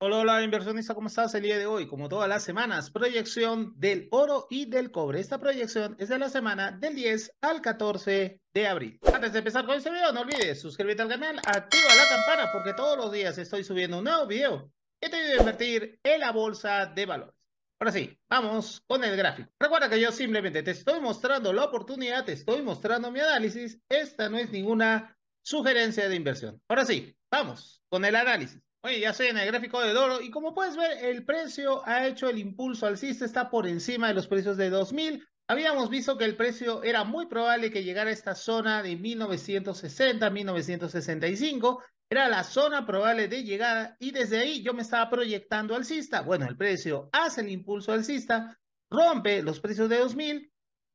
Hola, hola, inversionista, ¿cómo estás el día de hoy? Como todas las semanas, proyección del oro y del cobre. Esta proyección es de la semana del 10 al 14 de abril. Antes de empezar con este video, no olvides suscribirte al canal, activa la campana porque todos los días estoy subiendo un nuevo video que te ayude a invertir en la bolsa de valores. Ahora sí, vamos con el gráfico. Recuerda que yo simplemente te estoy mostrando la oportunidad, te estoy mostrando mi análisis. Esta no es ninguna sugerencia de inversión. Ahora sí, vamos con el análisis. Oye, ya estoy en el gráfico de oro y como puedes ver, el precio ha hecho el impulso alcista, está por encima de los precios de 2000. Habíamos visto que el precio era muy probable que llegara a esta zona de 1960, 1965. Era la zona probable de llegada y desde ahí yo me estaba proyectando alcista. Bueno, el precio hace el impulso alcista, rompe los precios de 2000,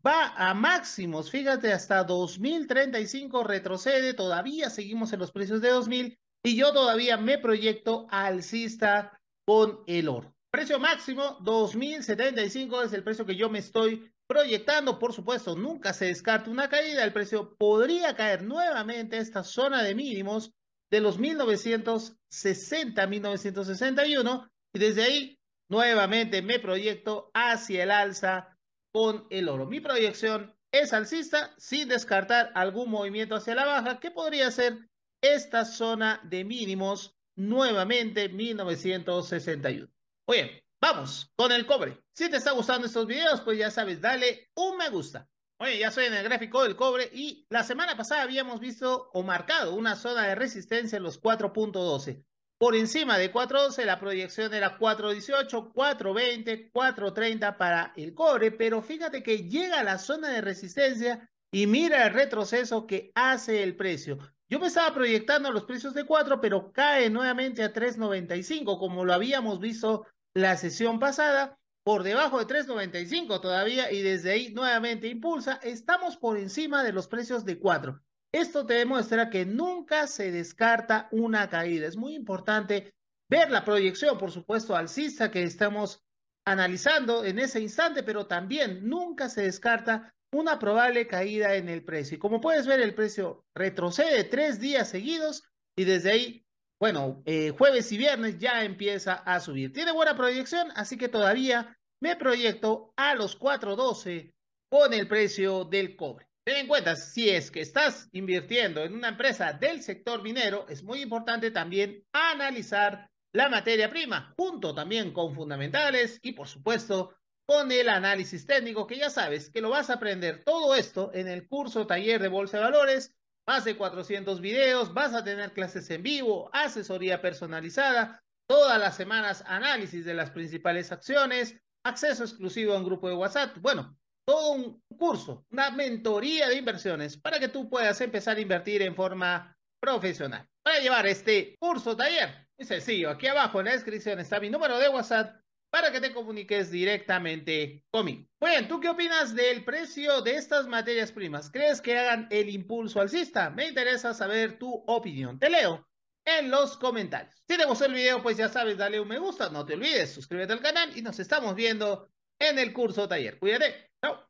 va a máximos, fíjate, hasta 2035 retrocede, todavía seguimos en los precios de 2000 y yo todavía me proyecto alcista con el oro. Precio máximo 2075 es el precio que yo me estoy proyectando. Por supuesto, nunca se descarta una caída. El precio podría caer nuevamente a esta zona de mínimos de los 1960, 1961 y desde ahí nuevamente me proyecto hacia el alza con el oro. Mi proyección es alcista sin descartar algún movimiento hacia la baja que podría ser esta zona de mínimos nuevamente 1961. Oye, vamos con el cobre. Si te está gustando estos videos, pues ya sabes, dale un me gusta. Oye, ya soy en el gráfico del cobre y la semana pasada habíamos visto o marcado una zona de resistencia en los 4.12. Por encima de 4.12 la proyección era 4.18, 4.20, 4.30 para el cobre, pero fíjate que llega a la zona de resistencia y mira el retroceso que hace el precio. Yo me estaba proyectando los precios de 4, pero cae nuevamente a 3.95, como lo habíamos visto la sesión pasada, por debajo de 3.95 todavía, y desde ahí nuevamente impulsa. Estamos por encima de los precios de 4. Esto te demuestra que nunca se descarta una caída. Es muy importante ver la proyección, por supuesto, alcista que estamos analizando en ese instante, pero también nunca se descarta una probable caída en el precio. Y como puedes ver, el precio retrocede tres días seguidos y desde ahí, bueno, eh, jueves y viernes ya empieza a subir. Tiene buena proyección, así que todavía me proyecto a los 4.12 con el precio del cobre. Ten en cuenta, si es que estás invirtiendo en una empresa del sector minero, es muy importante también analizar la materia prima, junto también con fundamentales y, por supuesto, con el análisis técnico, que ya sabes que lo vas a aprender todo esto en el curso taller de Bolsa de Valores, más de 400 videos, vas a tener clases en vivo, asesoría personalizada, todas las semanas análisis de las principales acciones, acceso exclusivo a un grupo de WhatsApp, bueno, todo un curso, una mentoría de inversiones para que tú puedas empezar a invertir en forma profesional. Para llevar este curso taller, es sencillo, aquí abajo en la descripción está mi número de WhatsApp para que te comuniques directamente conmigo. Bien, ¿tú qué opinas del precio de estas materias primas? ¿Crees que hagan el impulso alcista? Me interesa saber tu opinión. Te leo en los comentarios. Si te gustó el video, pues ya sabes, dale un me gusta, no te olvides, suscríbete al canal y nos estamos viendo en el curso taller. Cuídate. Chao.